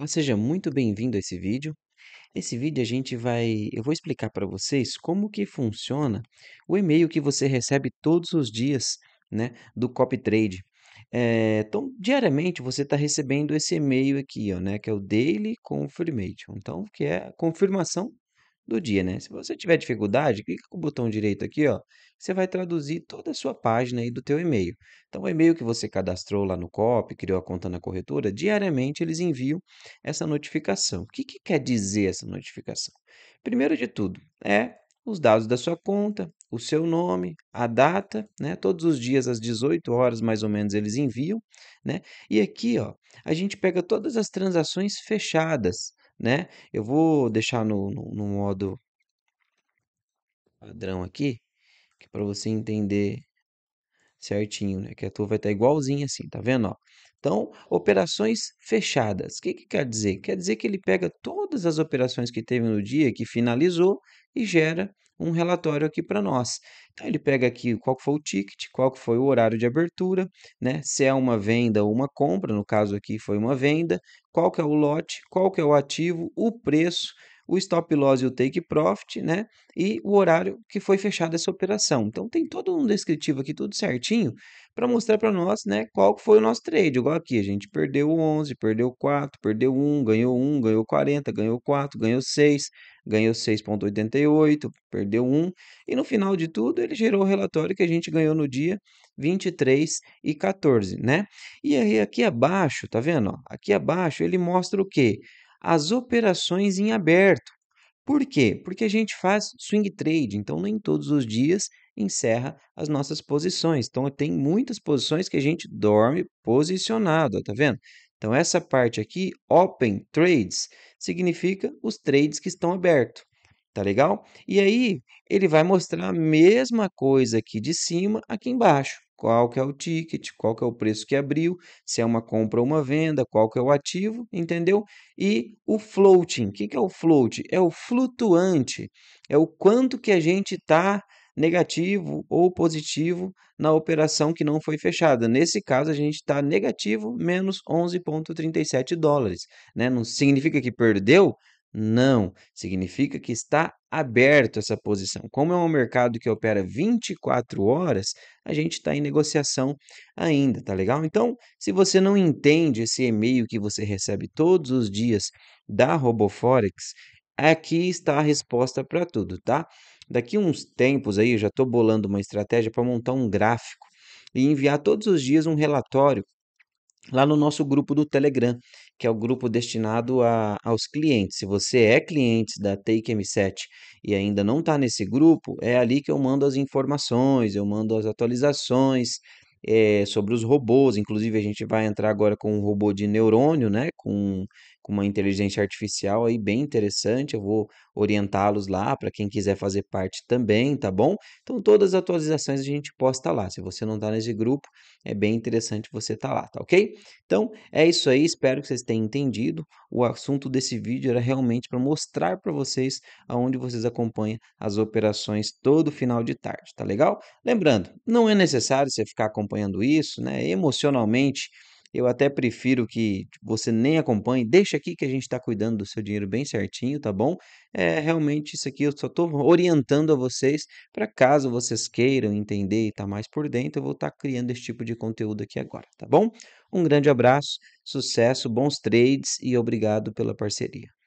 Olá, seja muito bem-vindo a esse vídeo. Nesse vídeo a gente vai eu vou explicar para vocês como que funciona o e-mail que você recebe todos os dias, né, do CopyTrade. Eh, então, diariamente você está recebendo esse e-mail aqui, ó, né, que é o Daily Confirmation, então, que é a confirmação do dia, né. Se você tiver dificuldade, clica com o botão direito aqui, ó, você vai traduzir toda a sua página aí do teu e-mail. Então, o e-mail que você cadastrou lá no Copy, criou a conta na corretora, diariamente eles enviam essa notificação. O que que quer dizer essa notificação? Primeiro de tudo, é os dados da sua conta, o seu nome, a data, né, todos os dias às 18h mais ou menos eles enviam, né. E aqui, ó, a gente pega todas as transações fechadas, né. Eu vou deixar no no no modo padrão aqui, que é para você entender certinho, né, que a tua vai estar igualzinha assim, tá vendo, ó. Então, operações fechadas, o que que quer dizer? Quer dizer que ele pega todas as operações que teve no dia, que finalizou, e gera um relatório aqui para nós. Então ele pega aqui qual foi o ticket, qual foi o horário de abertura, né, se é uma venda ou uma compra, no caso aqui foi uma venda, qual que é o lote, qual que é o ativo, o preço, o stop loss e o take profit, né, e o horário que foi fechada essa operação. Então tem todo um descritivo aqui, tudo certinho, para mostrar para nós, né, qual que foi o nosso trade. Igual aqui, a gente perdeu 11, perdeu 4, perdeu 1, ganhou 1, ganhou 40, ganhou 4, ganhou 6, ganhou 6,88, perdeu 1, e no final de tudo ele gerou o relatório que a gente ganhou no dia 23 e 14, né. E aí aqui abaixo, tá vendo, aqui abaixo ele mostra o quê? As operações em aberto. Por quê? Porque a gente faz swing trade, então nem todos os dias encerra as nossas posições. Então tem muitas posições que a gente dorme posicionado, tá vendo? Então essa parte aqui, open trades, significa os trades que estão aberto, tá legal? E aí ele vai mostrar a mesma coisa aqui de cima, aqui embaixo. Qual que é o ticket, qual que é o preço que abriu, se é uma compra ou uma venda, qual que é o ativo, entendeu? E o floating, o que que é o float? É o flutuante, é o quanto que a gente está negativo ou positivo na operação que não foi fechada. Nesse caso a gente está negativo menos $11,37, né. Não significa que perdeu? Não, significa que está aberto essa posição. Como é um mercado que opera 24 horas, a gente está em negociação ainda, tá legal? Então, se você não entende esse e-mail que você recebe todos os dias da Roboforex, aqui está a resposta para tudo, tá? Daqui uns tempos aí eu já estou bolando uma estratégia para montar um gráfico e enviar todos os dias um relatório lá no nosso grupo do Telegram, que é o grupo destinado a aos clientes. Se você é cliente da Take M7 e ainda não está nesse grupo, é ali que eu mando as informações, eu mando as atualizações, eh, sobre os robôs, inclusive a gente vai entrar agora com um robô de neurônio, né, com com uma inteligência artificial aí bem interessante, eu vou orientá-los lá para quem quiser fazer parte também, tá bom? Então todas as atualizações a gente posta lá, se você não está nesse grupo, é bem interessante você estar lá, tá ok? Então é isso aí, espero que vocês tenham entendido, o assunto desse vídeo era realmente para mostrar para vocês aonde vocês acompanham as operações todo final de tarde, tá legal? Lembrando, não é necessário você ficar acompanhando isso, né, emocionalmente, eu até prefiro que você nem acompanhe, deixa aqui que a gente está cuidando do seu dinheiro bem certinho, tá bom? É realmente isso aqui eu só estou orientando a vocês para caso vocês queiram entender e estar mais por dentro, eu vou estar criando esse tipo de conteúdo aqui agora, tá bom? Um grande abraço, sucesso, bons trades e obrigado pela parceria.